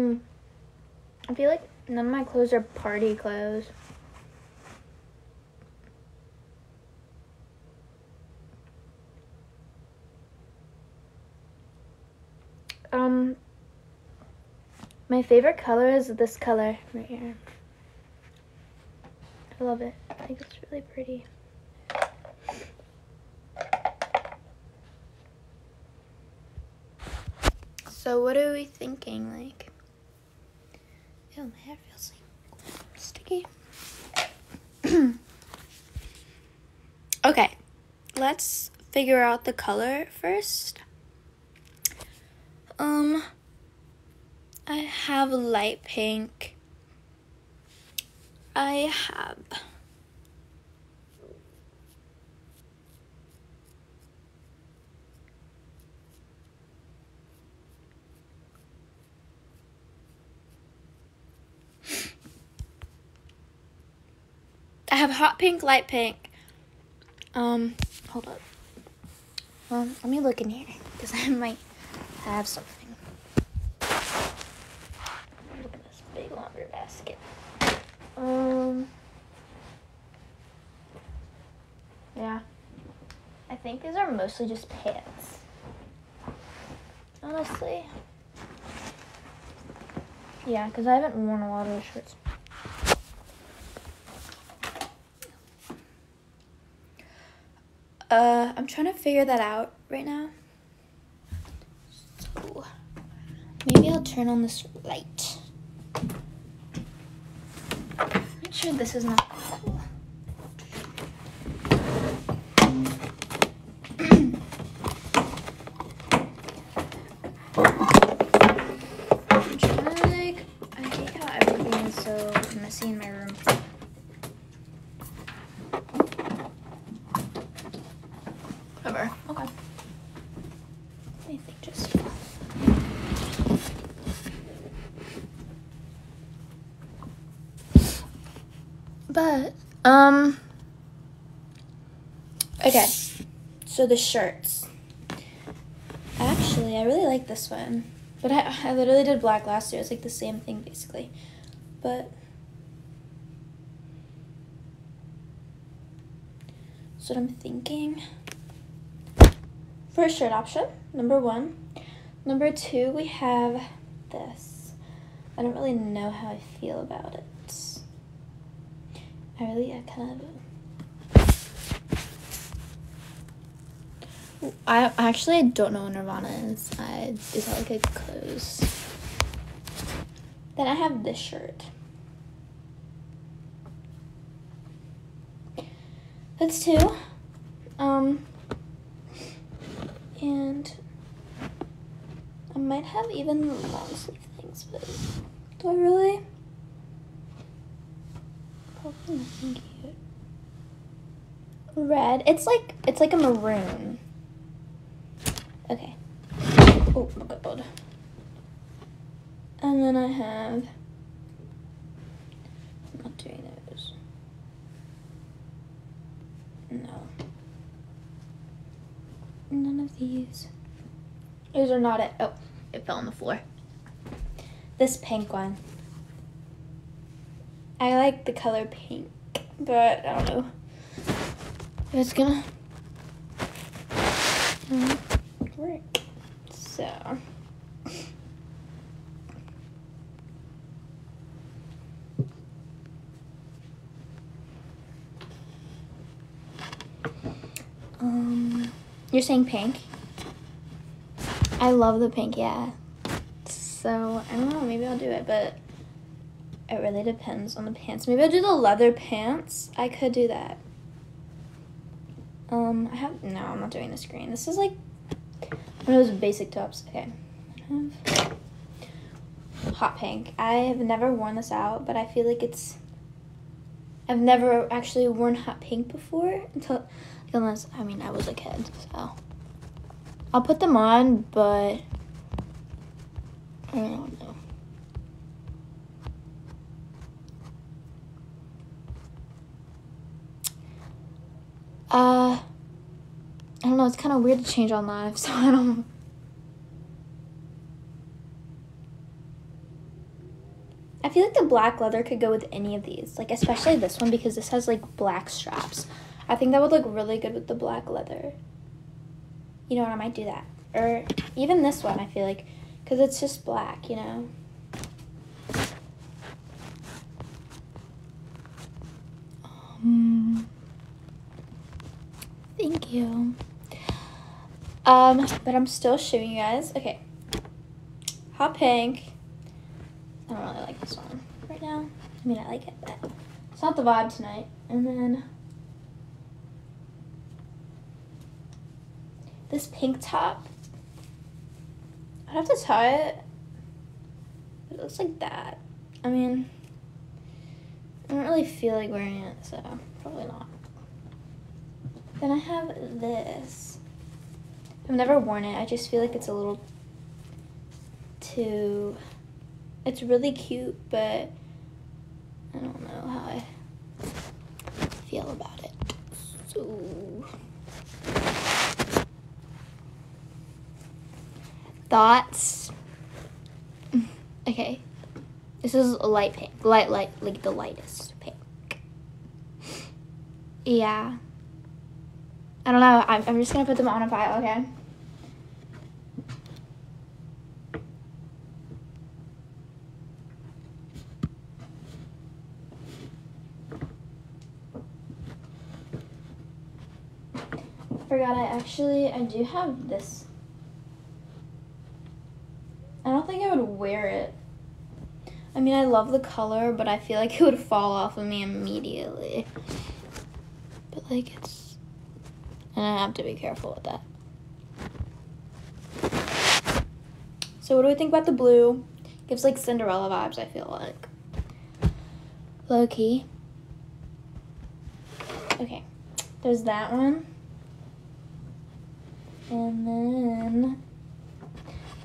Hmm. I feel like none of my clothes are party clothes. Um, my favorite color is this color right here. I love it. I think it's really pretty. So what are we thinking? Like, oh, my hair feels like sticky. okay, let's figure out the color first. Um, I have light pink. I have I have hot pink, light pink. Um, hold up. Well, let me look in here because I might have something. Look at this big laundry basket. Um, yeah. I think these are mostly just pants. Honestly. Yeah, because I haven't worn a lot of the shirts. Uh, I'm trying to figure that out right now. So, maybe I'll turn on this light. Make sure this is not cool. I'm trying to like, I hate how everything is so messy in my room. Whatever. Okay. I think just. But um. Okay. So the shirts. Actually, I really like this one. But I, I literally did black last year. It's like the same thing basically. But so what I'm thinking. First shirt option, number one. Number two, we have this. I don't really know how I feel about it. I really, I kind of. I actually don't know what Nirvana is. I is that like a close? Then I have this shirt. That's two. Um, and I might have even long sleeve things, but do I really? Probably. Red. It's like it's like a maroon. Okay. Oh my god. And then I have. I'm not doing those. No. None of these. Those are not it. Oh, it fell on the floor. This pink one. I like the color pink, but I don't know. It's gonna work. So. Um, you're saying pink? I love the pink, yeah. So, I don't know, maybe I'll do it, but it really depends on the pants. Maybe I'll do the leather pants. I could do that. Um, I have, no, I'm not doing the green. This is like one of those basic tops. Okay. Hot pink. I have never worn this out, but I feel like it's, I've never actually worn hot pink before until, unless, I mean, I was a kid, so. I'll put them on, but I don't know. Uh, I don't know. It's kind of weird to change on live, so I don't. I feel like the black leather could go with any of these, like especially this one because this has like black straps. I think that would look really good with the black leather. You know what, I might do that. Or even this one, I feel like, because it's just black, you know? Um, thank you. Um, but I'm still showing you guys. Okay. Hot pink. I don't really like this one right now. I mean, I like it, but it's not the vibe tonight. And then this pink top. I'd have to tie it. It looks like that. I mean, I don't really feel like wearing it, so probably not. Then I have this. I've never worn it. I just feel like it's a little too. It's really cute, but I don't know how I feel about it. So. Thoughts? Okay. This is a light pink. Light, light, like the lightest pink. Yeah. I don't know. I'm, I'm just going to put them on a pile, okay? Forgot I actually, I do have this. I don't think I would wear it. I mean, I love the color, but I feel like it would fall off of me immediately. But like it's, and I have to be careful with that. So what do we think about the blue? Gives like Cinderella vibes, I feel like. Low key. Okay, there's that one. And then,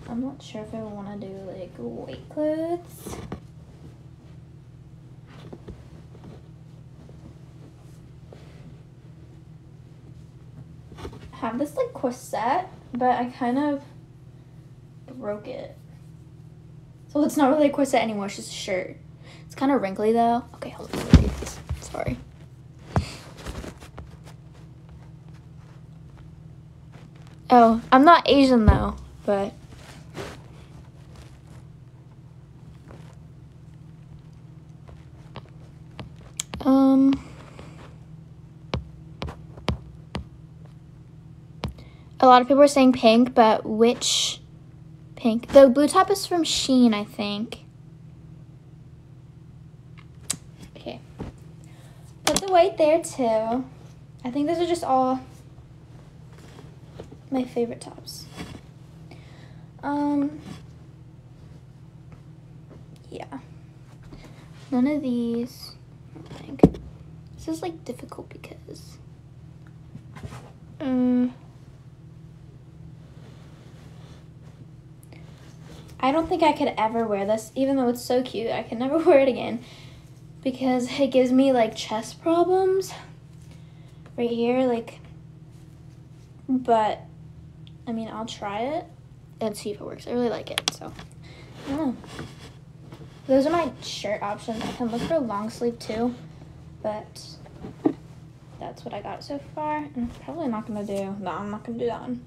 I'm not sure if I want to do like white clothes. Have this like corset, but I kind of broke it. So it's not really a corset anymore, it's just a shirt. It's kind of wrinkly though. Okay, hold on. Sorry. Oh, I'm not Asian though, but. Um. A lot of people are saying pink, but which pink? The blue top is from Shein, I think. Okay. Put the white there too. I think those are just all my favorite tops. Um, yeah. None of these, I think. This is like difficult because, um, I don't think I could ever wear this, even though it's so cute. I can never wear it again because it gives me like chest problems right here, like, but I mean, I'll try it and see if it works. I really like it, so I don't know. Those are my shirt options. I can look for a long sleeve too, but that's what I got so far. I'm probably not gonna do. No, I'm not gonna do that one.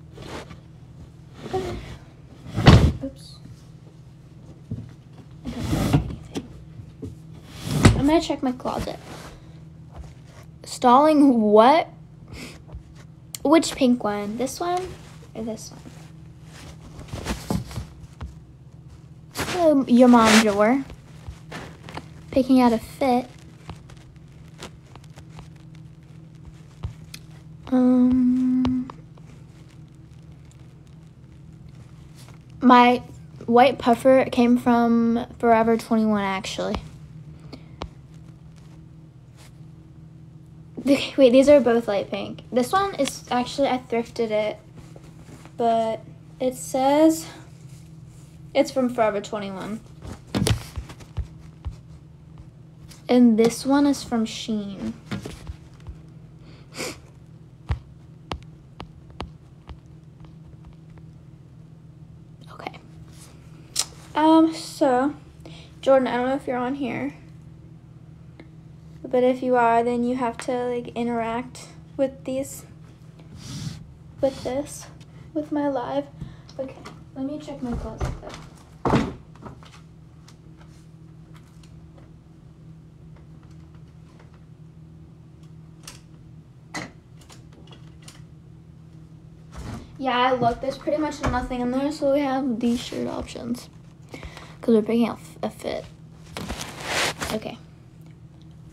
Oops. I'm gonna check my closet. Stalling what? Which pink one? This one? or this one? Hello, your mom drawer. Picking out a fit. Um, my white puffer came from Forever 21 actually. Wait, these are both light pink. This one is actually, I thrifted it but it says it's from Forever 21. And this one is from Shein. okay. Um, so Jordan, I don't know if you're on here. But if you are, then you have to like interact with these with this with my live. Okay, let me check my closet though. Yeah, I looked. There's pretty much nothing in there, so we have these shirt options because we're picking out a fit. Okay.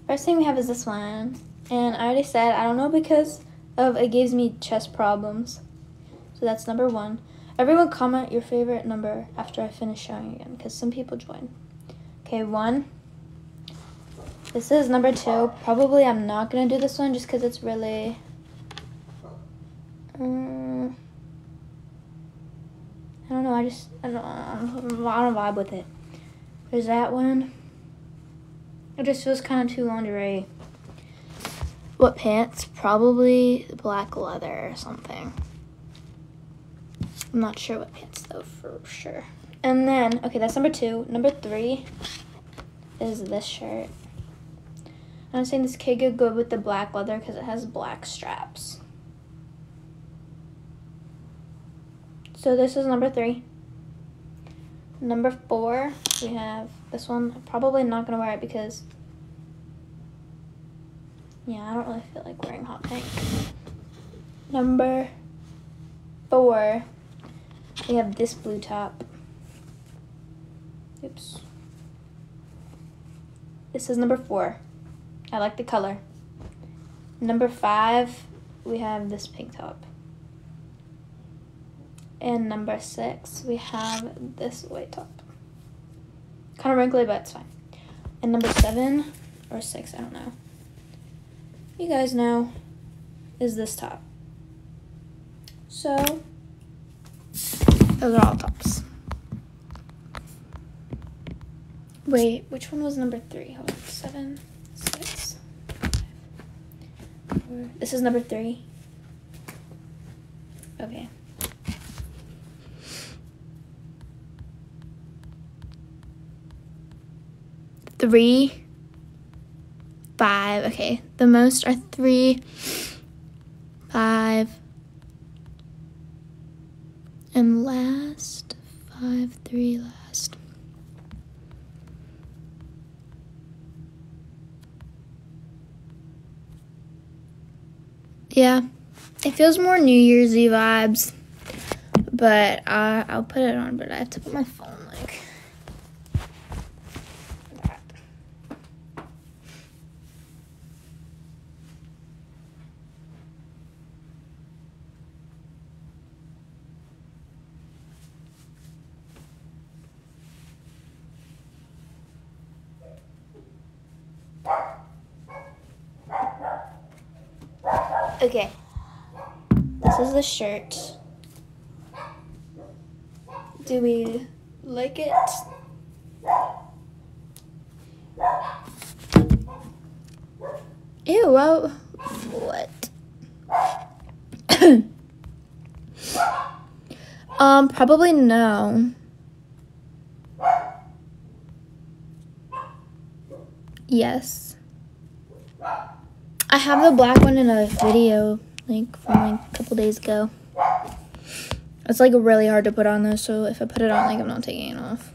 First thing we have is this one, and I already said I don't know because of it gives me chest problems. So that's number one. Everyone comment your favorite number after I finish showing again because some people join. Okay, one. This is number two. Probably I'm not gonna do this one just because it's really. Um, I don't know. I just I don't I don't, vibe with it. There's that one. It just feels kind of too lingerie. What pants? Probably black leather or something. I'm not sure what pants though for sure. And then, okay, that's number two. Number three is this shirt. I'm saying this could go good with the black leather because it has black straps. So this is number three. Number four, we have this one. I'm probably not going to wear it because, yeah, I don't really feel like wearing hot pink. Number four, we have this blue top. Oops. This is number four. I like the color. Number five, we have this pink top. And number six, we have this white top. Kind of wrinkly, but it's fine. And number seven, or six, I don't know. You guys know, is this top. So, those are all tops. Wait, which one was number three? Hold on, seven, six, five, four. This is number three. Okay. Three, five. Okay, the most are three, five, and last, five, three, last. Yeah, it feels more New Year's Eve vibes, but I, I'll put it on, but I have to put my phone like that. Okay. This is the shirt. Do we like it? Ew, well, what? um, probably no. Yes. I have the black one in a video, like from like couple days ago. It's like really hard to put on though, so if I put it on, like I'm not taking it off.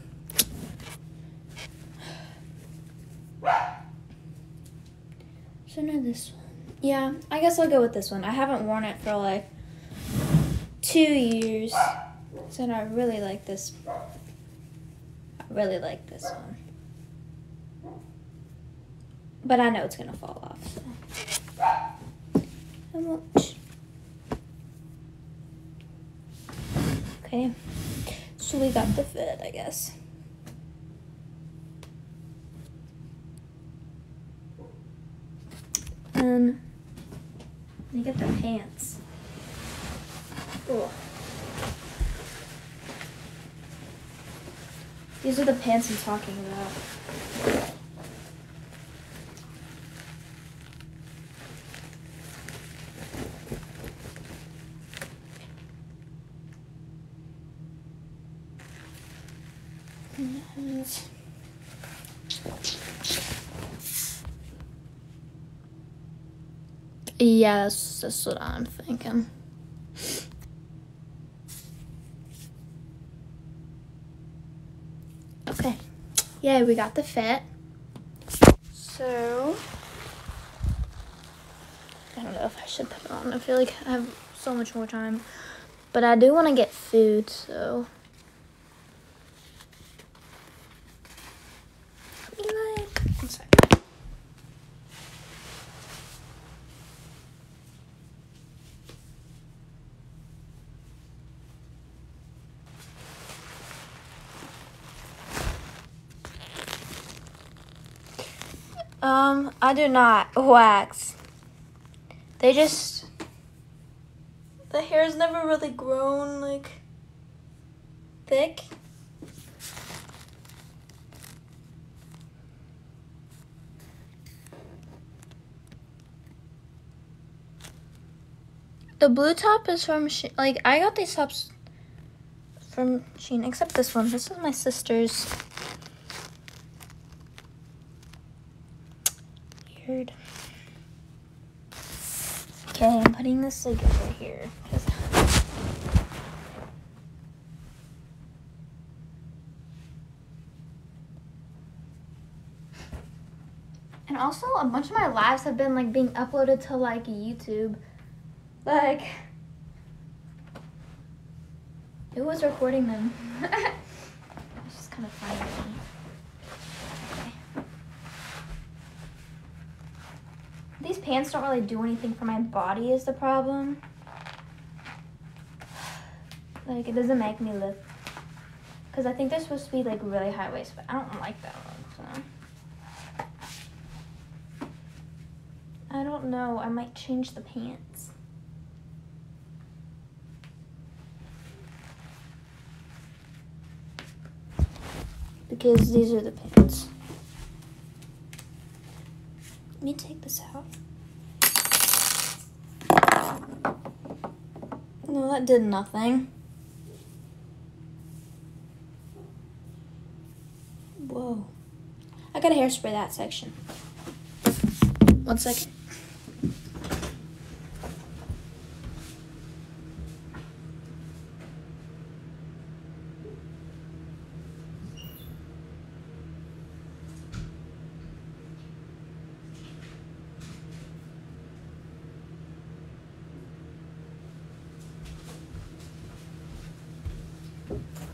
So no, this one. Yeah, I guess I'll go with this one. I haven't worn it for like two years, so I really like this. I really like this one. But I know it's gonna fall off, so. Okay, so we got the fit, I guess. And let get the pants. Ugh. These are the pants I'm talking about. And yeah, that's, that's what I'm thinking. Okay. Yeah, we got the fit. So, I don't know if I should put it on. I feel like I have so much more time. But I do want to get food, so... I do not wax. They just the hair's never really grown like thick. The blue top is from Shein. Like I got these tops from Shein, except this one. This is my sister's. Weird. Okay, I'm putting this like over here. And also, a bunch of my lives have been like being uploaded to like YouTube. Like, who was recording them? it's just kind of funny. to me. Okay. These pants don't really do anything for my body is the problem. Like it doesn't make me lift. Cause I think they're supposed to be like really high waist, but I don't like that one. So I don't know. I might change the pants. Because these are the pants. Let me take this out. No, that did nothing. Whoa. I gotta hairspray that section. One second.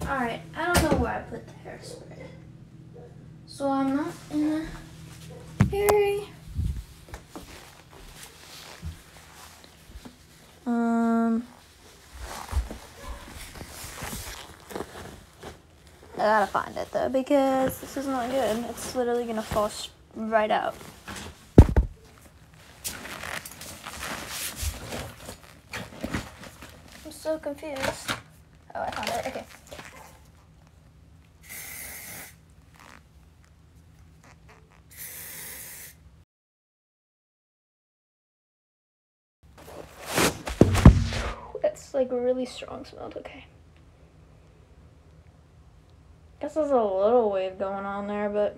Alright, I don't know where I put the hairspray. So I'm not in a very um I gotta find it though because this is not good. It's literally gonna fall right out. I'm so confused. Oh, I found it. Okay. That's like a really strong smelled. Okay. Guess there's a little wave going on there, but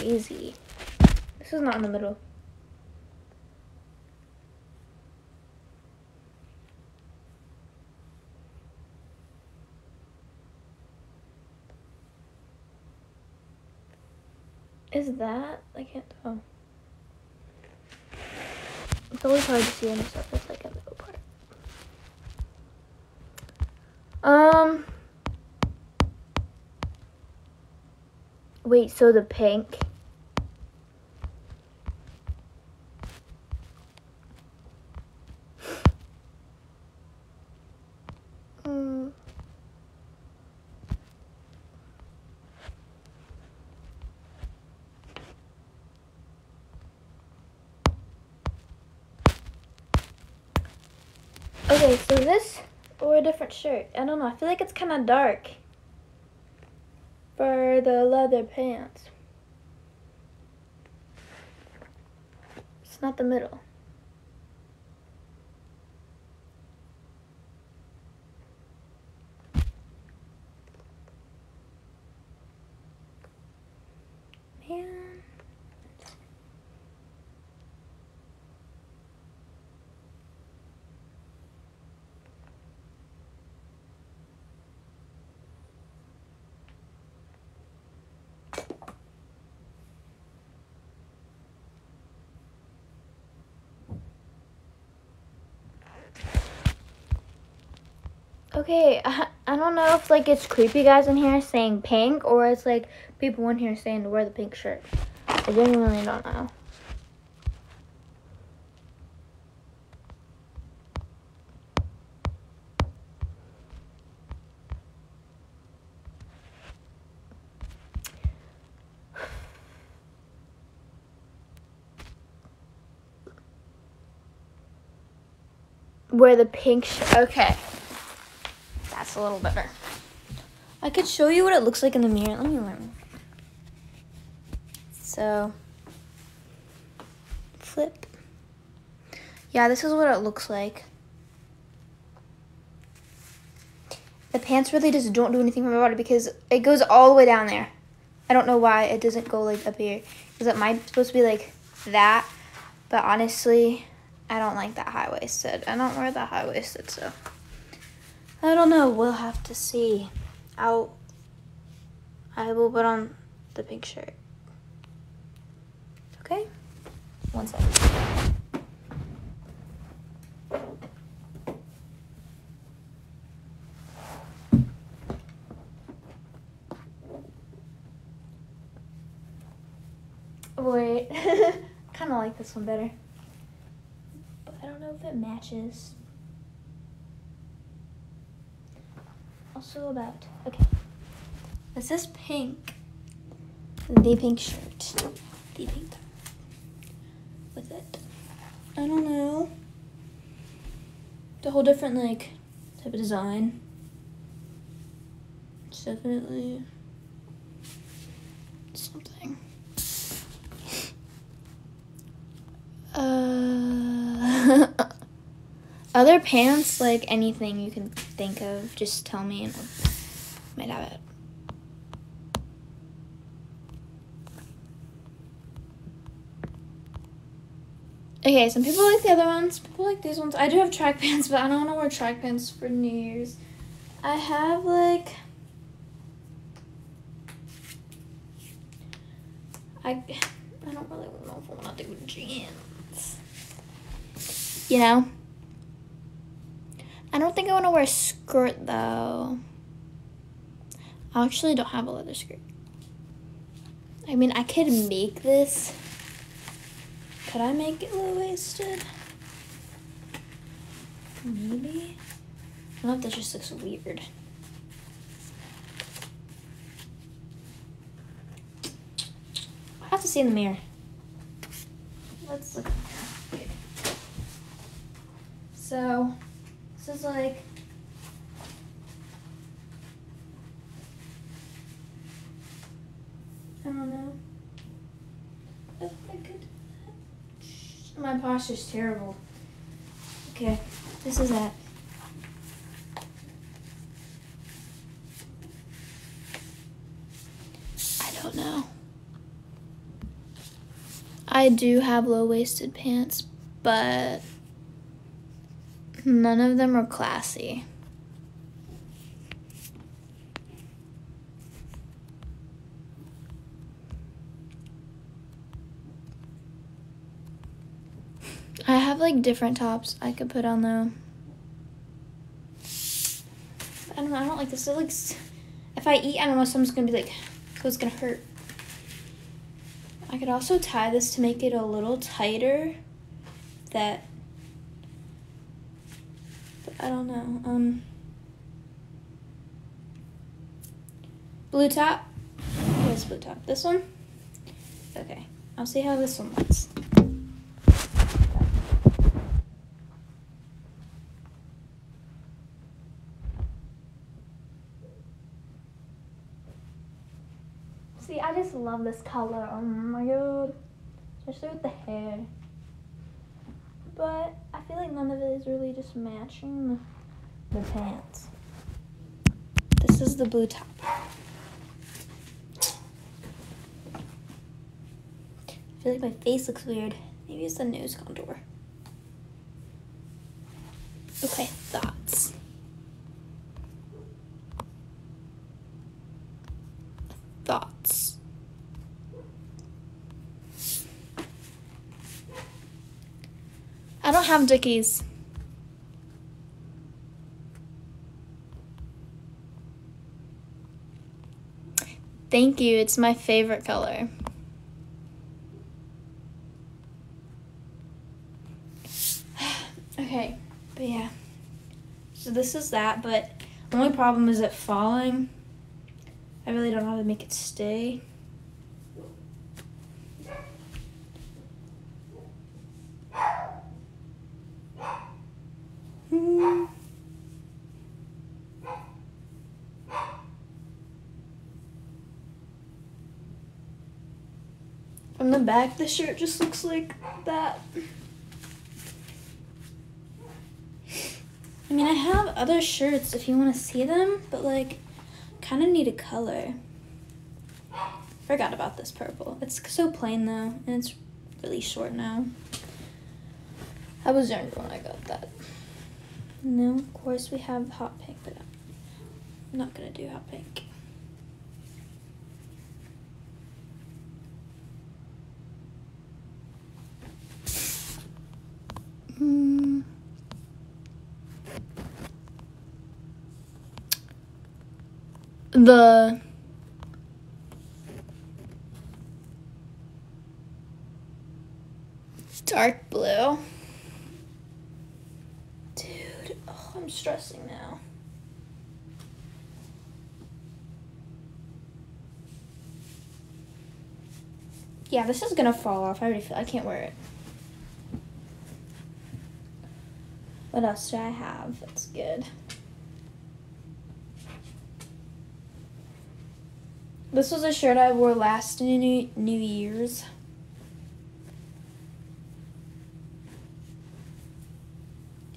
easy. This is not in the middle. Is that? I can't tell. It's always hard to see any stuff that's like a middle part. Um. Wait, so the pink. Mm. Okay, so this or a different shirt. I don't know. I feel like it's kind of dark for the leather pants. It's not the middle. Man. Okay, I, I don't know if like it's creepy guys in here saying pink or it's like people in here saying to wear the pink shirt. I genuinely don't know. Wear the pink shirt. Okay. That's a little better. I could show you what it looks like in the mirror. Let me learn. So, flip. Yeah, this is what it looks like. The pants really just don't do anything for my body because it goes all the way down there. I don't know why it doesn't go like up here. Because it might supposed to be like that. But honestly, I don't like that high-waisted. I don't wear that high-waisted, so. I don't know. We'll have to see. I'll, I will put on the pink shirt. Okay? One second. Wait, kind of like this one better. But I don't know if it matches. Also about, okay. This is pink. The pink shirt. The pink. With it. I don't know. The whole different like type of design. It's definitely something. Uh, other pants, like anything you can think of, just tell me and I might have it. Okay, some people like the other ones. People like these ones. I do have track pants, but I don't want to wear track pants for New Year's. I have like I I don't really know if I want to do jeans. You know? I don't think I want to wear a skirt though. I actually don't have a leather skirt. I mean, I could make this. Could I make it low-waisted? Maybe. I don't know if this just looks weird. I have to see in the mirror. Let's look. Okay. So, is like. I don't know. If I could. My posture's terrible. Okay, this is that. I don't know. I do have low waisted pants, but none of them are classy. I have like different tops I could put on though. I don't know, I don't like this. It looks, if I eat, I don't know, someone's gonna be like, so it's gonna hurt. I could also tie this to make it a little tighter that, I don't know. Um, blue top, where's blue top? This one? Okay, I'll see how this one looks. See, I just love this color. Oh my god. Especially with the hair. But I feel like none of it is really just matching the, the pants. This is the blue top. I feel like my face looks weird. Maybe it's the nose contour. Okay, thoughts. not have dickies. Thank you, it's my favorite color. okay, but yeah. So this is that, but only problem is it falling. I really don't know how to make it stay. From the back, the shirt just looks like that. I mean, I have other shirts if you want to see them, but like, kind of need a color. Forgot about this purple. It's so plain though, and it's really short now. I was younger when I got that. No, of course we have hot pink, but I'm not gonna do hot pink. Hmm. The dark blue. Dude, oh, I'm stressing now. Yeah, this is gonna fall off. I already feel I can't wear it. What else do I have? That's good. This was a shirt I wore last New, New Year's.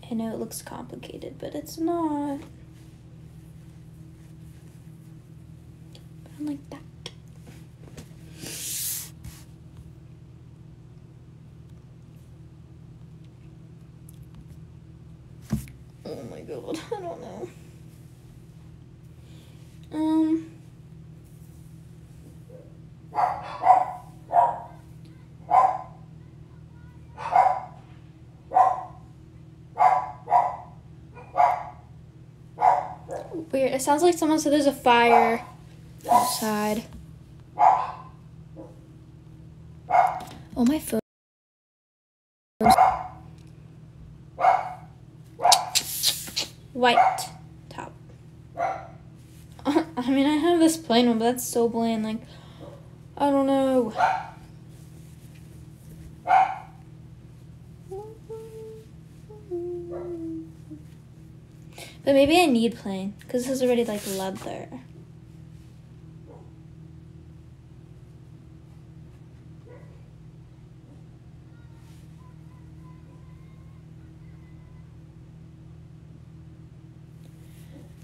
I know it looks complicated, but it's not. But like that. Oh my god, I don't know. Um. Weird. It sounds like someone said there's a fire outside. Oh, my phone. White top. I mean, I have this plain one, but that's so bland. Like, I don't know. But maybe I need plain because this is already like leather.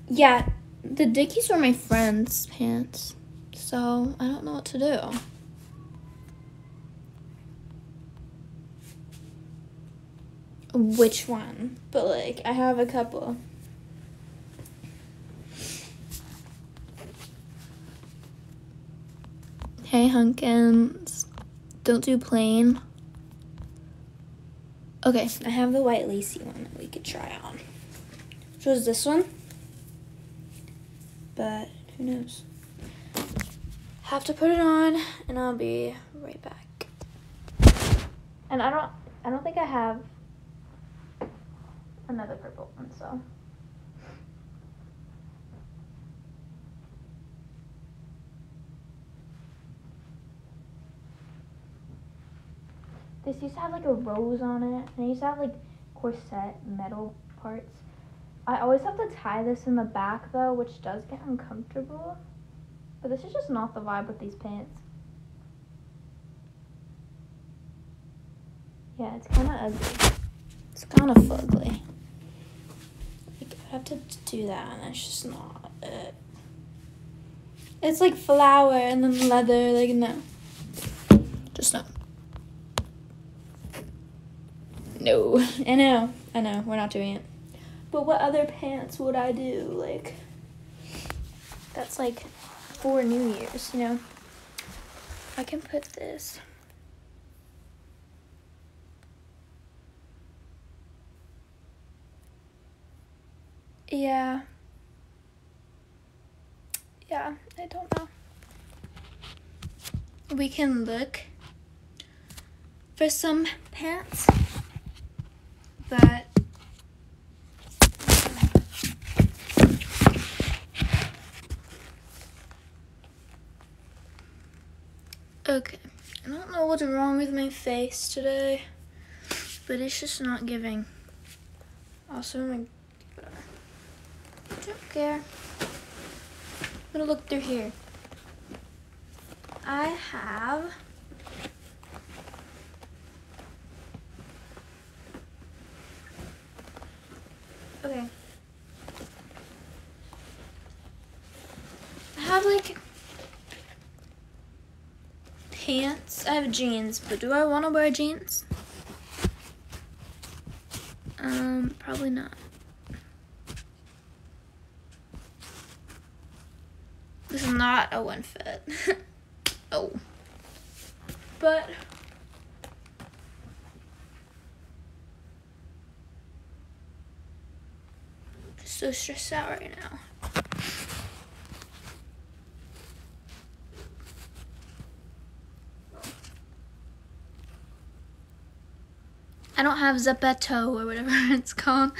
Yeah, the Dickies were my friend's pants, so I don't know what to do. Which one? But like, I have a couple. Hey, Hunkins. Don't do plain. Okay, I have the white lacy one that we could try on. Which was this one. But who knows? Have to put it on and I'll be right back. And I don't I don't think I have another purple one, so This used to have like a rose on it, and it used to have like corset metal parts. I always have to tie this in the back though, which does get uncomfortable. But this is just not the vibe with these pants. Yeah, it's kind of ugly. It's kind of ugly. Like, I have to do that, and it's just not it. It's like flower and then leather, like, no. Just no. No, I know, I know, we're not doing it. But what other pants would I do? Like, that's like for New Year's, you know? I can put this. Yeah. Yeah, I don't know. we can look for some pants. But Okay. I don't know what's wrong with my face today, but it's just not giving. Also, my don't care. I'm gonna look through here. I have Okay. I have like pants. I have jeans, but do I want to wear jeans? Um, probably not. This is not a one fit. oh. But just so stressed out right now. I don't have Zapato or whatever it's called.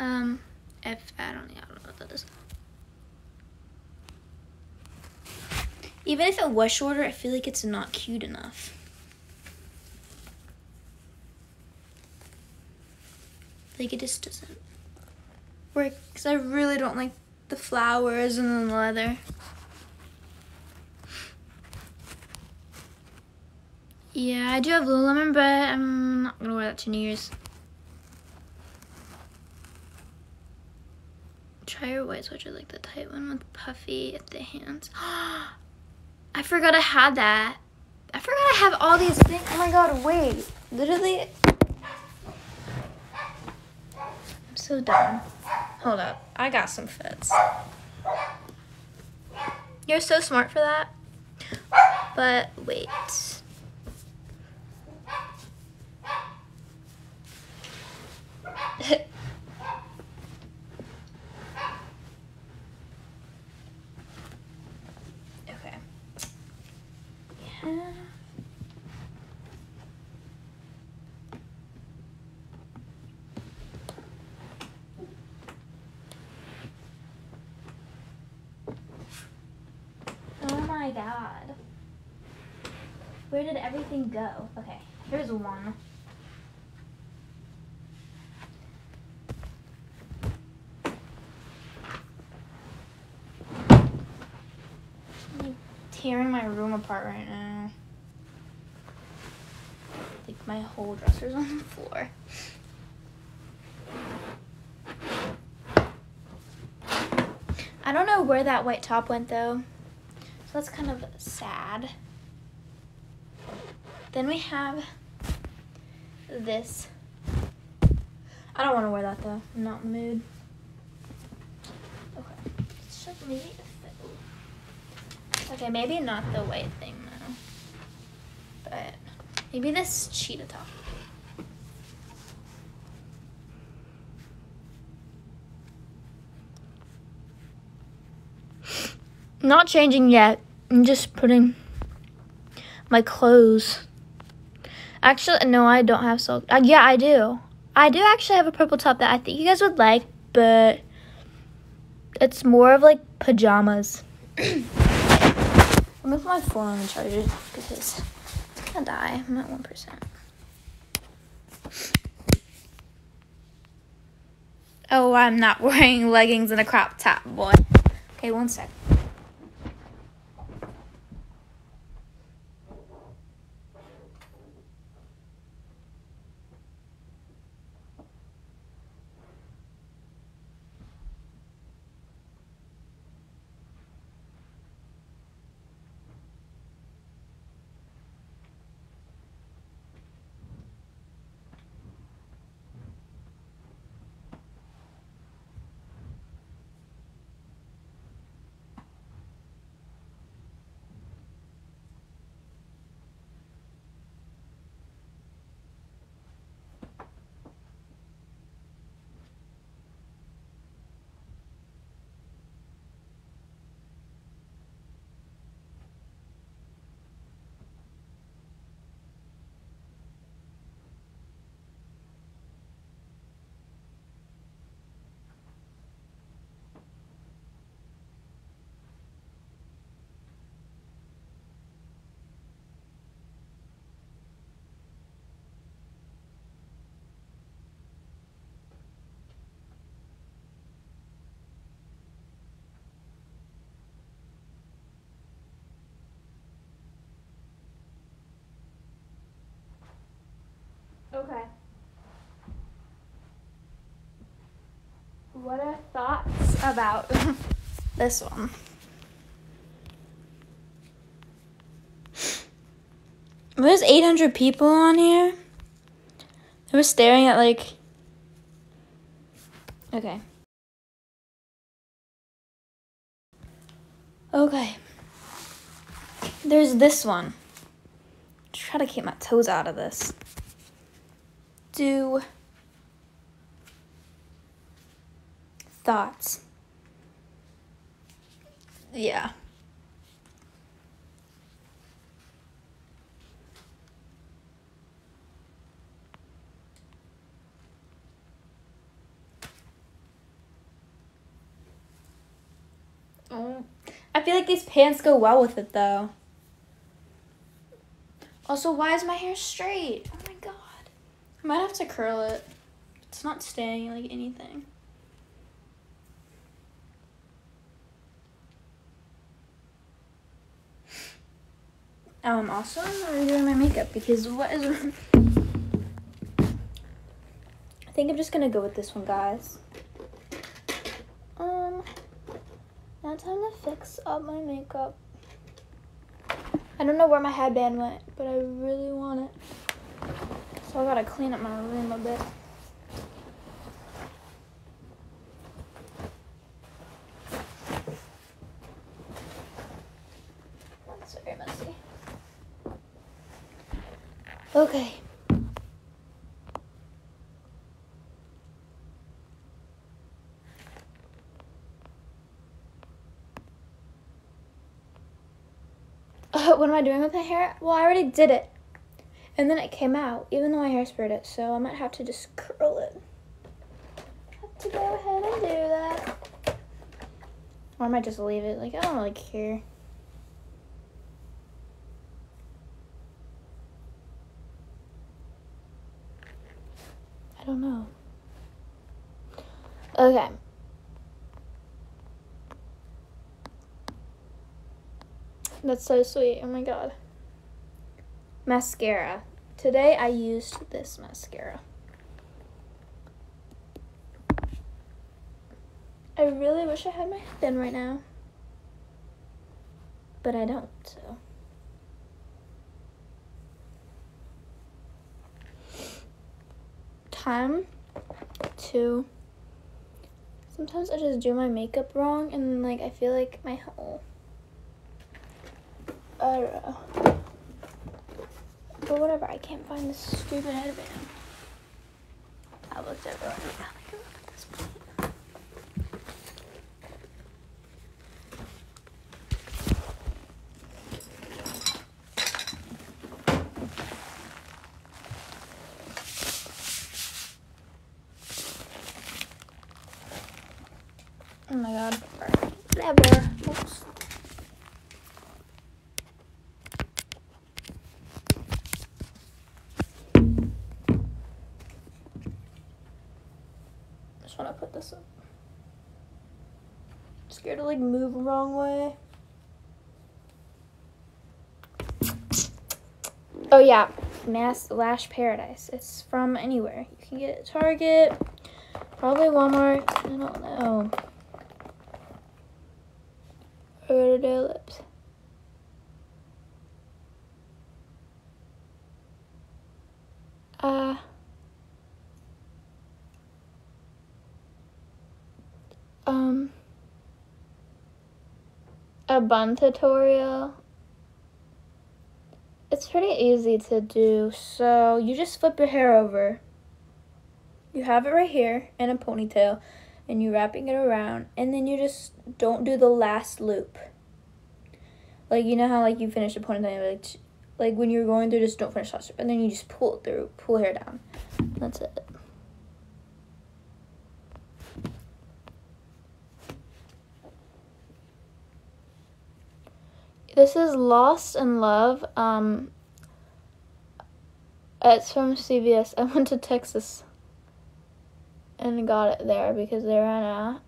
Um, if I don't, I don't know what that is. Even if it was shorter, I feel like it's not cute enough. Like it just doesn't work because I really don't like the flowers and the leather. Yeah, I do have Lululemon, but I'm not gonna wear that to New Year's. Try your white sweater like the tight one with puffy at the hands. I forgot I had that. I forgot I have all these things. Oh my god, wait. Literally. I'm so dumb. Hold up. I got some fits. You're so smart for that. But wait. okay. Yeah. Oh my god. Where did everything go? Okay, here's one. Tearing my room apart right now. Like my whole dresser's on the floor. I don't know where that white top went though. That's kind of sad. Then we have this. I don't want to wear that though. I'm not in the mood. Okay. Maybe. Okay, maybe not the white thing though. But maybe this cheetah top. Not changing yet. I'm just putting my clothes. Actually, no, I don't have silk. Uh, yeah, I do. I do actually have a purple top that I think you guys would like, but it's more of like pajamas. I'm gonna put my phone on the charger because it's gonna die. I'm at one percent. Oh, I'm not wearing leggings and a crop top, boy. Okay, one sec. Okay. What are thoughts about this one? There's 800 people on here. They were staring at like. Okay. Okay. There's this one. Try to keep my toes out of this. Do thoughts. Yeah. Oh. I feel like these pants go well with it though. Also, why is my hair straight? I might have to curl it. It's not staying like anything. Um, also, I'm redoing my makeup because what is. I think I'm just gonna go with this one, guys. Um, now time to fix up my makeup. I don't know where my headband went, but I really want it. So I gotta clean up my room a bit. That's very messy. Okay. What am I doing with my hair? Well, I already did it. And then it came out, even though I hairsprayed it, so I might have to just curl it. Have to go ahead and do that. Or I might just leave it. Like, I don't really care. I don't know. Okay. That's so sweet. Oh my god. Mascara. Today I used this mascara. I really wish I had my headband right now. But I don't, so. Time to. Sometimes I just do my makeup wrong and like I feel like my whole. I don't know. But whatever, I can't find this stupid headband. I looked everywhere. I can't give up at this point. Oh my god. Whatever. Oops. Just want to put this up. Scared to like move the wrong way. Oh yeah, Mass Lash Paradise. It's from anywhere. You can get it at Target, probably Walmart. I don't know. Riverdale lips. Uh. Um. A bun tutorial. It's pretty easy to do. So you just flip your hair over. You have it right here in a ponytail and you're wrapping it around and then you just don't do the last loop like you know how like you finish a ponytail like like when you're going through just don't finish last loop and then you just pull it through pull hair down that's it this is lost in love um it's from cvs i went to texas and got it there because they ran out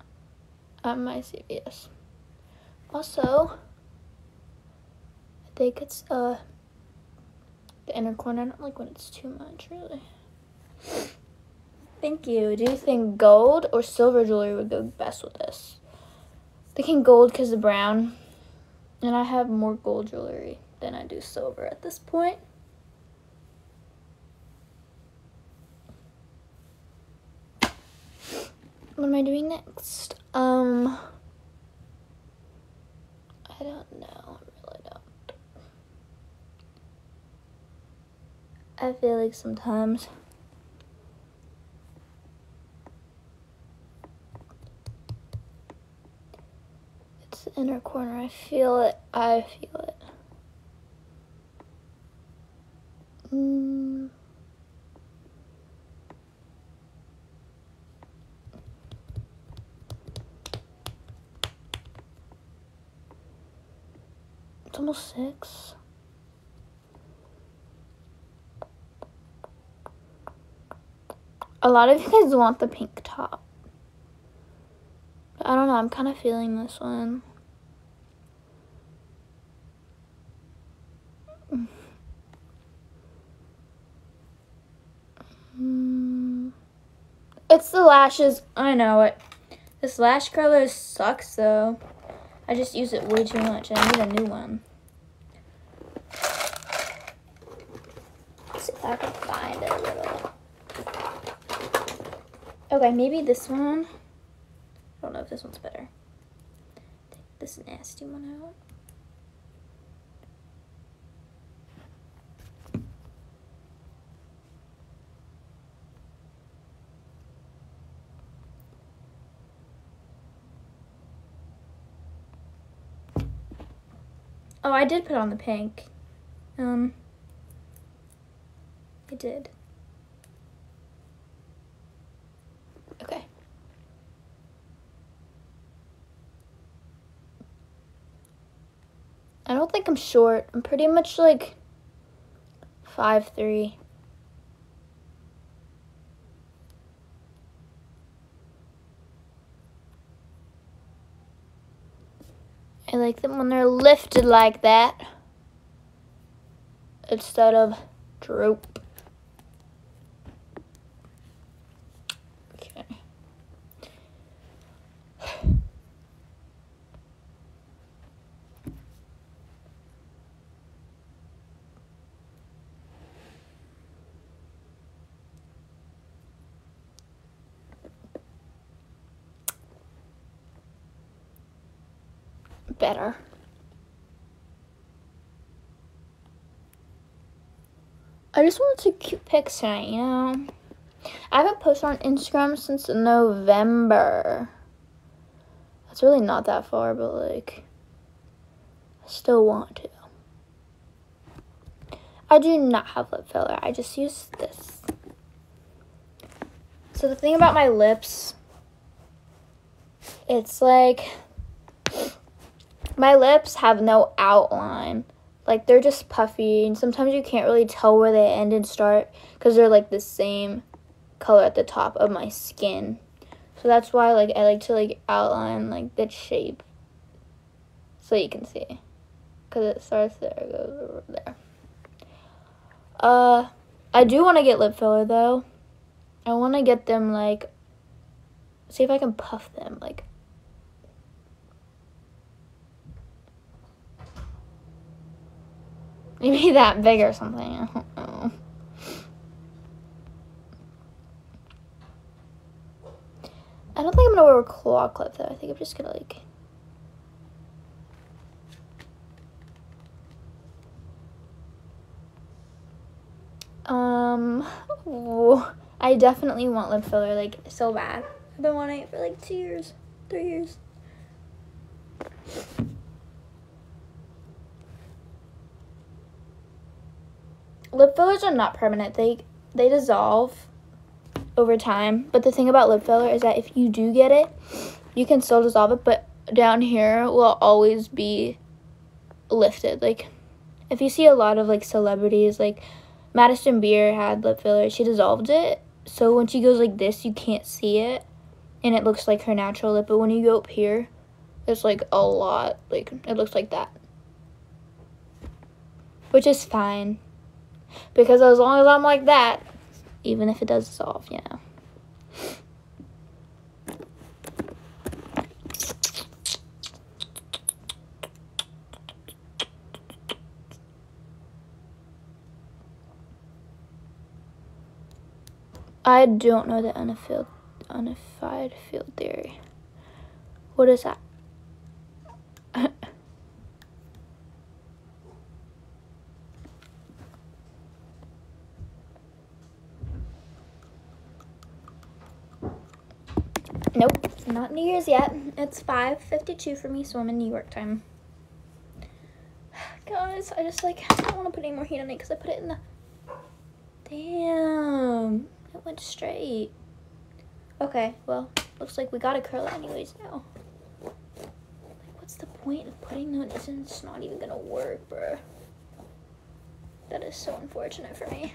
at my CVS. Also, I think it's uh the inner corner. I don't like when it's too much, really. Thank you. Do you think gold or silver jewelry would go best with this? Thinking gold because the brown. And I have more gold jewelry than I do silver at this point. What am I doing next? Um, I don't know. I really don't. I feel like sometimes it's the inner corner. I feel it. I feel it. Mm. It's almost six. A lot of you guys want the pink top. I don't know, I'm kind of feeling this one. Mm. It's the lashes. I know it. This lash color sucks though. I just use it way too much. I need a new one. Let's see if I can find it a little. Okay, maybe this one. I don't know if this one's better. Take this nasty one out. Oh, I did put on the pink. Um, I did. Okay. I don't think I'm short. I'm pretty much like five three. I like them when they're lifted like that instead of droop. Okay. Better. I just wanted to cute pics tonight, you know? I haven't posted on Instagram since November. That's really not that far, but like, I still want to. I do not have lip filler. I just use this. So the thing about my lips, it's like my lips have no outline. Like they're just puffy, and sometimes you can't really tell where they end and start because they're like the same color at the top of my skin. So that's why like I like to like outline like the shape so you can see. Cause it starts there, goes over there. Uh, I do want to get lip filler though. I want to get them like, see if I can puff them like. Maybe that big or something. I don't know. I don't think I'm gonna wear a claw clip though. I think I'm just gonna like. Um, ooh, I definitely want lip filler like so bad. I've been wanting it for like two years, three years. Lip fillers are not permanent. They they dissolve over time. But the thing about lip filler is that if you do get it, you can still dissolve it, but down here will always be lifted. Like if you see a lot of like celebrities, like Madison Beer had lip filler, she dissolved it. So when she goes like this, you can't see it and it looks like her natural lip. But when you go up here, it's like a lot. Like it looks like that. Which is fine. Because as long as I'm like that, even if it does dissolve, you know. I don't know the unified, unified field theory. What is that? nope, not New Year's yet. It's 5.52 for me, so I'm in New York time. Guys, I just like, I don't want to put any more heat on it because I put it in the... Damn. It went straight. Okay, well, looks like we gotta curl it anyways now. Like, what's the point of putting that? It's not even gonna work, bro. That is so unfortunate for me.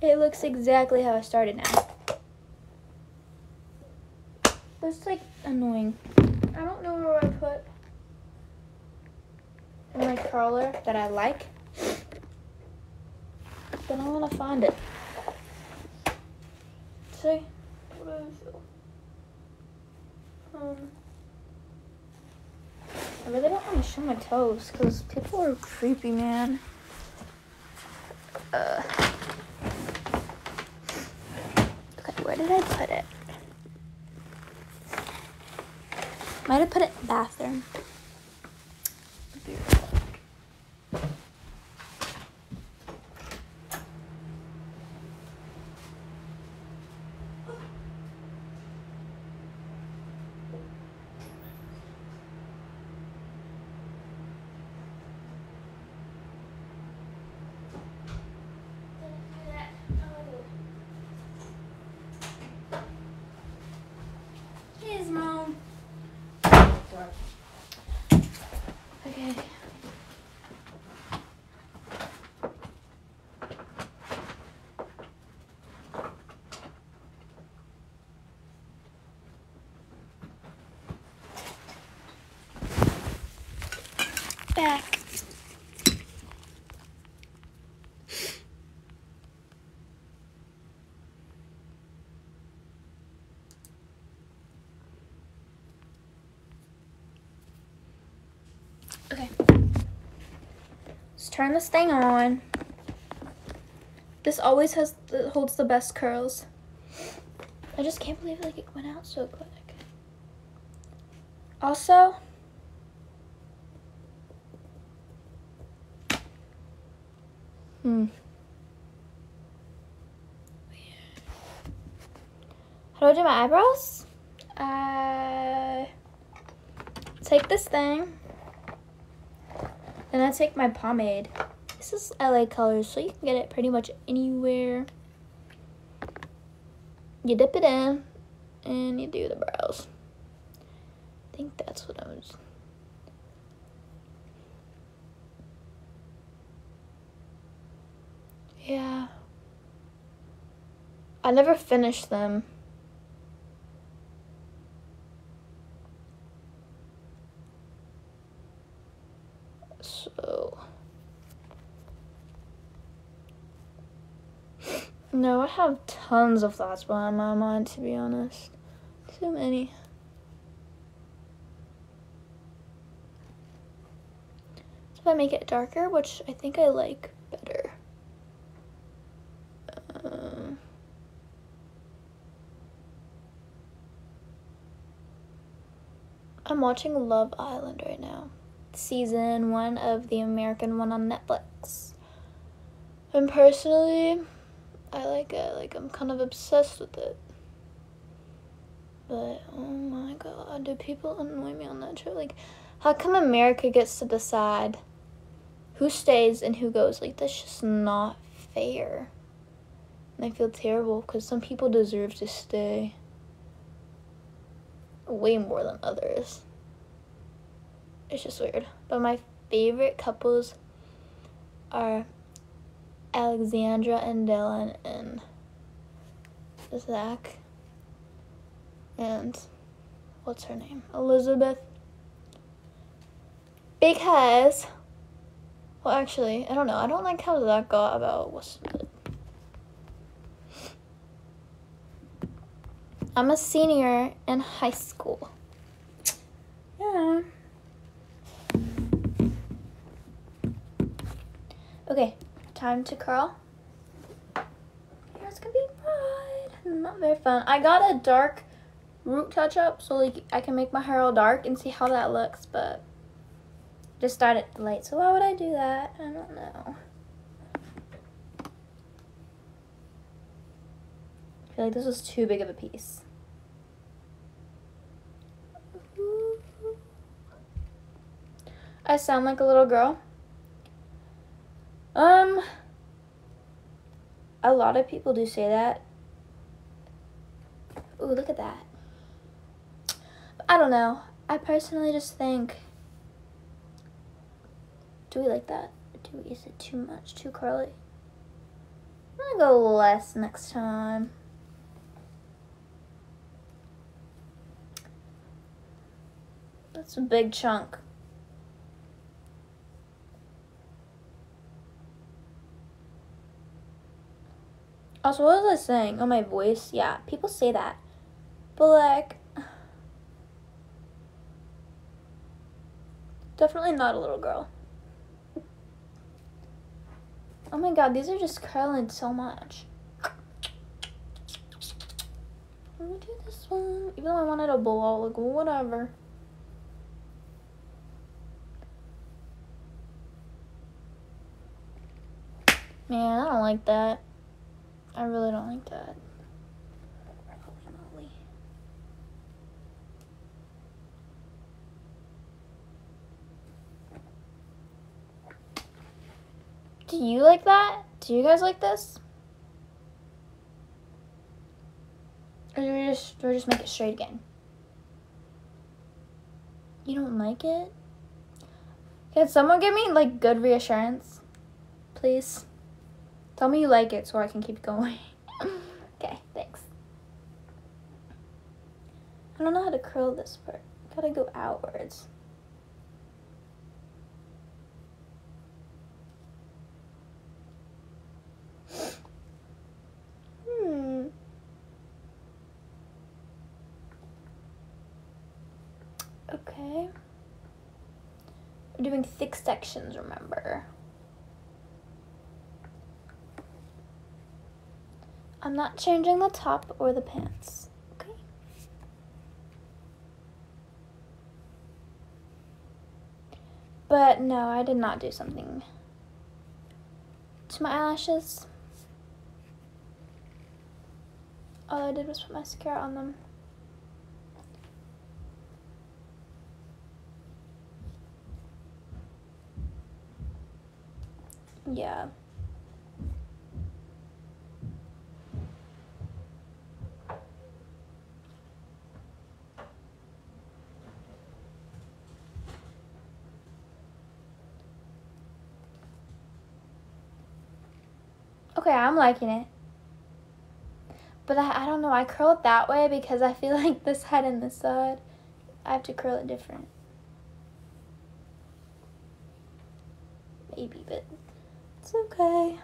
It looks exactly how I started now. It's like annoying. I don't know where I put my curler that I like, but I want to find it See? What I? Um, I really don't want to show my toes because people are creepy, man. Uh, okay, where did I put it? Might have put it in the bathroom. back. Okay. Let's turn this thing on. This always has holds the best curls. I just can't believe like it went out so quick. Also, Hmm. How do I do my eyebrows? I take this thing. Then I take my pomade. This is LA Colors, so you can get it pretty much anywhere. You dip it in, and you do the brows. I think that's what I was Yeah. I never finished them. So. No, I have tons of thoughts behind my mind, to be honest. Too many. So if I make it darker, which I think I like better. Um, I'm watching Love Island right now. Season one of the American one on Netflix. And personally, I like it. Like, I'm kind of obsessed with it. But, oh my god, do people annoy me on that show? Like, how come America gets to decide who stays and who goes? Like, that's just not fair. And I feel terrible because some people deserve to stay way more than others. It's just weird. But my favorite couples are Alexandra and Dylan and Zach and what's her name? Elizabeth. Because, well, actually, I don't know. I don't like how Zach got about what's I'm a senior in high school. Yeah. Okay, time to curl. It's gonna be fun. Not very fun. I got a dark root touch up so like I can make my hair all dark and see how that looks, but just started late. So why would I do that? I don't know. I feel like this was too big of a piece. I sound like a little girl. Um, a lot of people do say that. Ooh, look at that. I don't know. I personally just think, do we like that? Do we, is it too much, too curly? I'm gonna go less next time. That's a big chunk. Also, what was I saying? Oh, my voice? Yeah, people say that. But, like, definitely not a little girl. Oh my god, these are just curling so much. Let me do this one. Even though I wanted a blow, like, whatever. Man, I don't like that. I really don't like that. Do you like that? Do you guys like this? Or do we just, do we just make it straight again? You don't like it? Can someone give me like good reassurance? Please? Tell me you like it so I can keep going. okay, thanks. I don't know how to curl this part. Gotta go outwards. Hmm. Okay. We're doing thick sections, remember. I'm not changing the top or the pants. Okay. But no, I did not do something to my eyelashes. All I did was put mascara on them. Yeah. Okay, I'm liking it. But I, I don't know, I curl it that way because I feel like this side and this side, I have to curl it different. Maybe, but it's okay.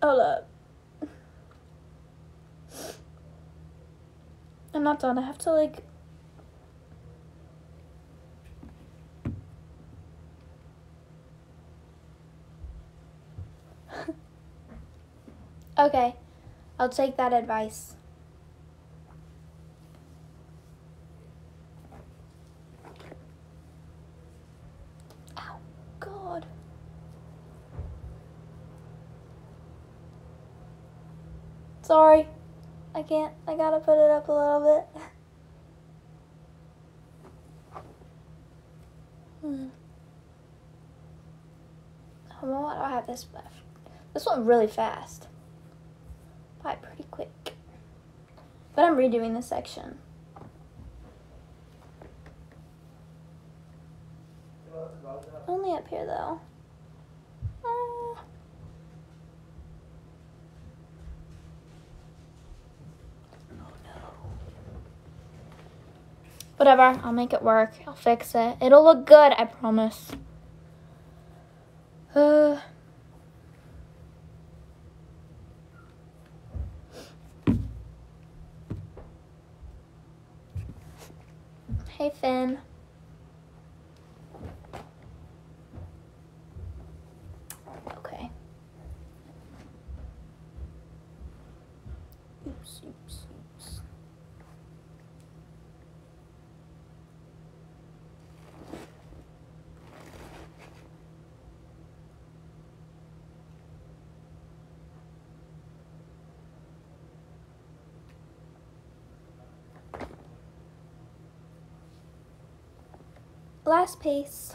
Oh, Hold up. I'm not done. I have to like Okay. I'll take that advice. Ow, God. Sorry. I can't. I gotta put it up a little bit. hmm. Oh, why do I have this left? This one really fast. By pretty quick. But I'm redoing this section. Only up here though. Uh, Whatever, I'll make it work. I'll fix it. It'll look good, I promise. Uh, hey, Finn. Okay. Oops, oops, oops. Last piece.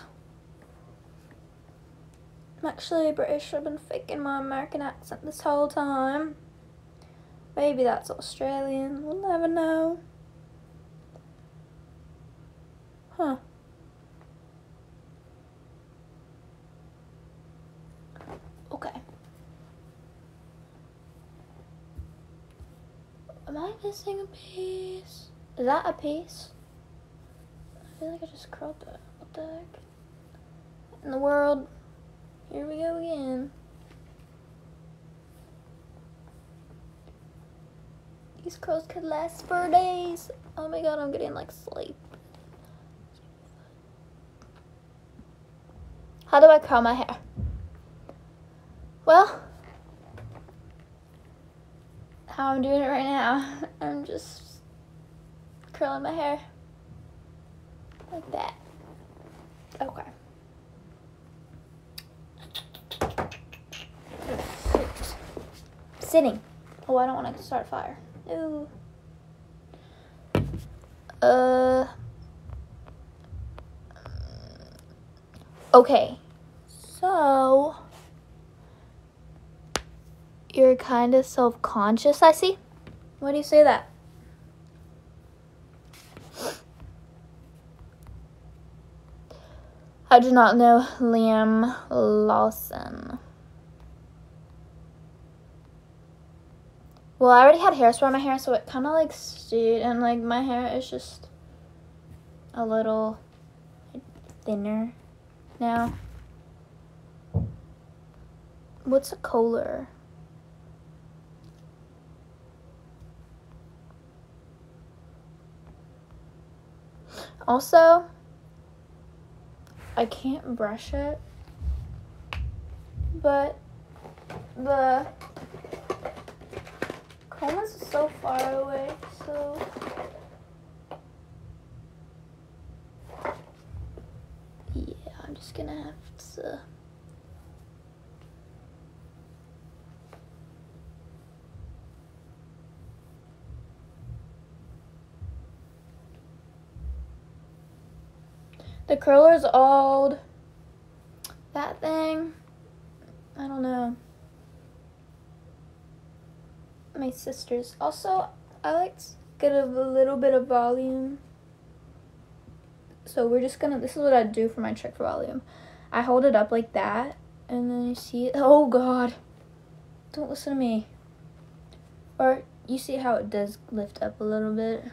I'm actually British. I've been faking my American accent this whole time. Maybe that's Australian. We'll never know. Huh. Okay. Am I missing a piece? Is that a piece? I feel like I just curled that. In the world. Here we go again. These curls could last for days. Oh my god, I'm getting like sleep. How do I curl my hair? Well, how I'm doing it right now, I'm just curling my hair like that. Okay. Sitting. Oh, I don't want to start a fire. Ooh. Uh. Okay. So. You're kind of self conscious, I see. Why do you say that? I do not know Liam Lawson. Well, I already had hairspray on my hair, so it kind of like stayed, and like my hair is just a little thinner now. What's a Kohler? Also, I can't brush it, but the comb is so far away, so yeah, I'm just gonna have to. The curler's old. That thing, I don't know. My sister's. Also, I like to get a little bit of volume. So we're just gonna, this is what I do for my trick volume. I hold it up like that, and then you see it. Oh God, don't listen to me. Or you see how it does lift up a little bit.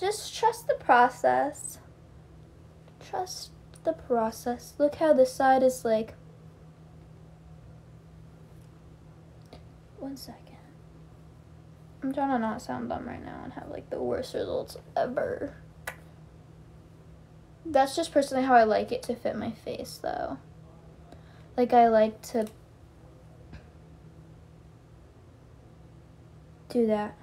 Just trust the process. Trust the process. Look how this side is like. One second. I'm trying to not sound dumb right now and have like the worst results ever. That's just personally how I like it to fit my face though. Like I like to do that.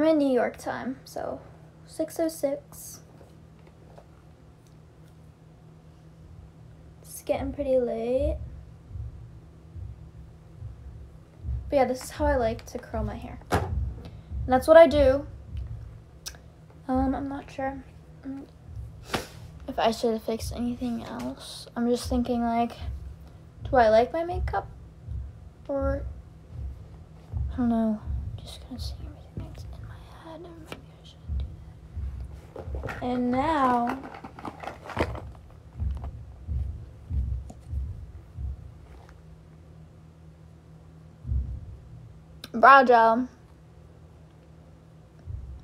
I'm in New York time, so 6.06. It's getting pretty late. But yeah, this is how I like to curl my hair. And that's what I do. Um, I'm not sure if I should fixed anything else. I'm just thinking like, do I like my makeup? Or, I don't know, just gonna see everything that's in my head and maybe I should And now brow gel.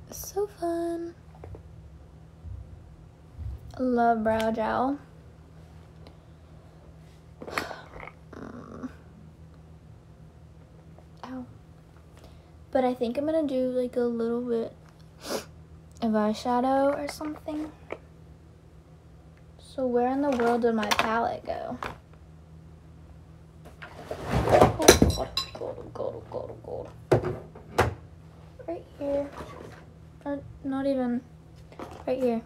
So fun. Love brow gel. Ow. But I think I'm gonna do like a little bit of eyeshadow or something. So where in the world did my palette go? Oh, gold, gold, gold, gold, gold. Right here. Or not even. Right here.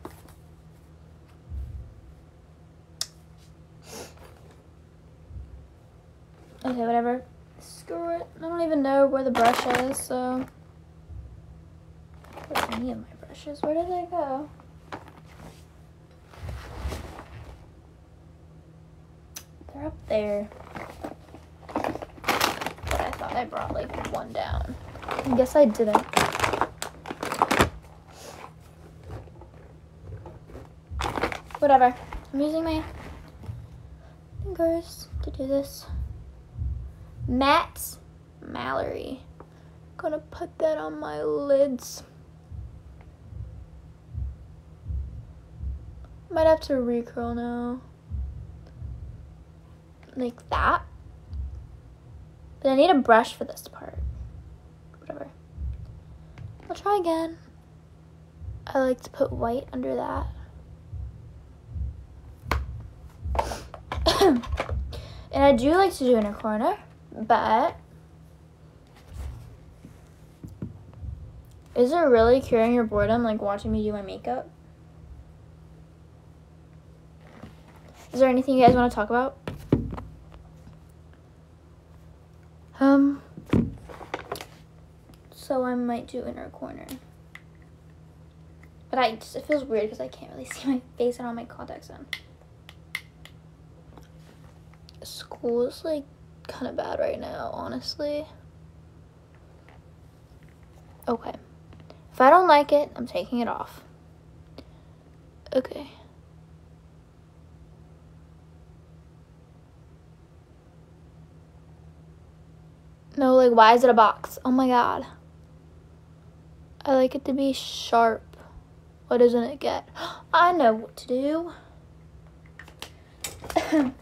Okay, whatever. Screw it. I don't even know where the brush is, so. Where's any of my brushes? Where did they go? They're up there. But I thought I brought like one down. I guess I didn't. Whatever. I'm using my fingers to do this. Matt Mallory. Gonna put that on my lids. Might have to recurl now. Like that. But I need a brush for this part. Whatever. I'll try again. I like to put white under that. and I do like to do inner corner, but is it really curing your boredom like watching me do my makeup? Is there anything you guys want to talk about? Um, so I might do inner corner. But I just, it feels weird because I can't really see my face and all my contacts in. School is like kind of bad right now, honestly. Okay. If I don't like it, I'm taking it off. Okay. No, like, why is it a box? Oh my god. I like it to be sharp. What doesn't it get? I know what to do.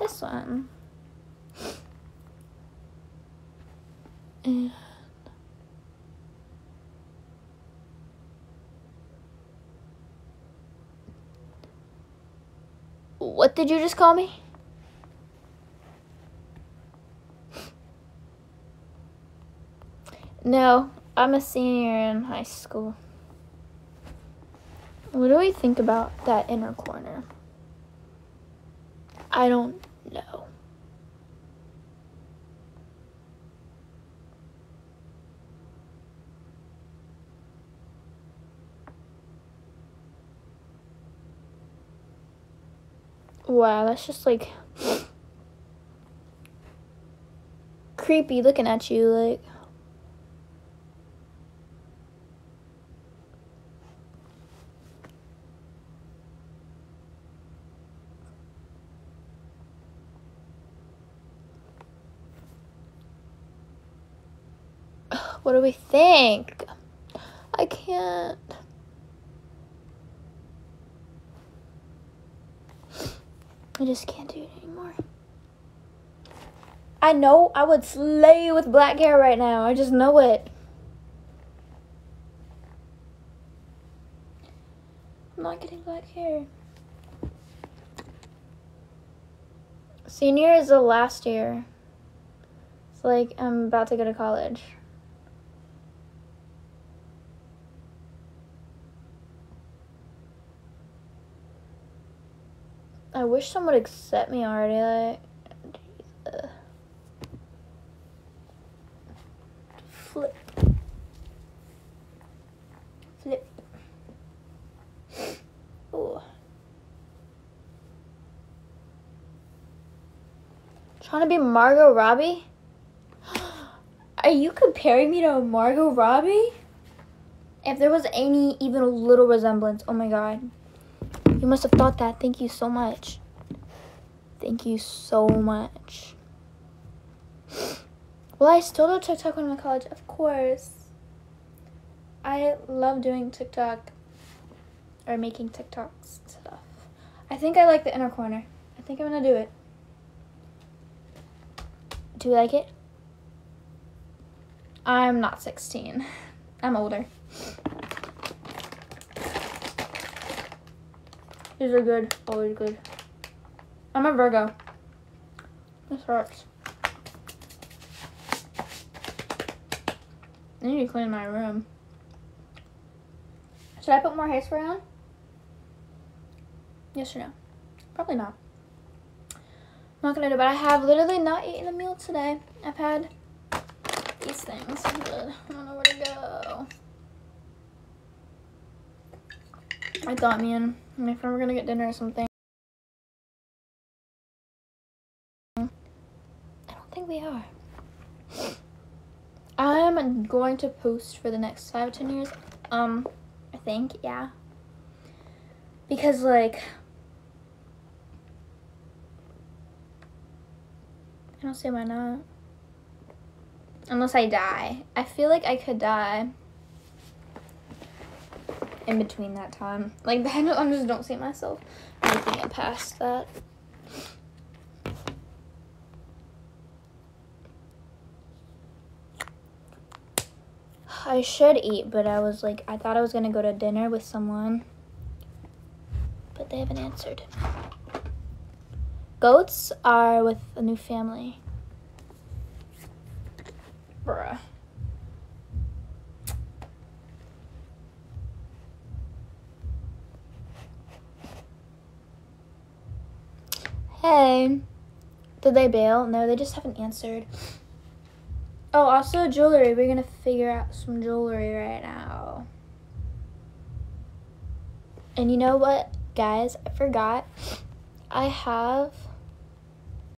this one. And what did you just call me? No, I'm a senior in high school. What do we think about that inner corner? I don't know. Wow, that's just like creepy looking at you like What do we think? I can't. I just can't do it anymore. I know I would slay with black hair right now. I just know it. I'm not getting black hair. Senior is the last year. It's like I'm about to go to college. I wish someone would accept me already. Like, flip, flip. Oh, trying to be Margot Robbie. Are you comparing me to Margot Robbie? If there was any even a little resemblance, oh my god. You must have thought that. Thank you so much. Thank you so much. Well, I still do TikTok when I'm in college, of course. I love doing TikTok or making TikToks stuff. I think I like the inner corner. I think I'm gonna do it. Do you like it? I'm not 16. I'm older. These are good. Always good. I'm a Virgo. This hurts. I need to clean my room. Should I put more hairspray on? Yes or no? Probably not. I'm not gonna do it, but I have literally not eaten a meal today. I've had these things, I don't know where to go. I thought me and my friend were gonna get dinner or something. I don't think we are. I'm going to post for the next five, ten years. Um, I think, yeah. Because like I don't see why not. Unless I die. I feel like I could die in between that time. Like, I just don't see myself making it past that. I should eat, but I was like, I thought I was gonna go to dinner with someone, but they haven't answered. Goats are with a new family. Bruh. Hey. Did they bail? No, they just haven't answered. Oh, also jewelry. We're gonna figure out some jewelry right now. And you know what, guys? I forgot. I have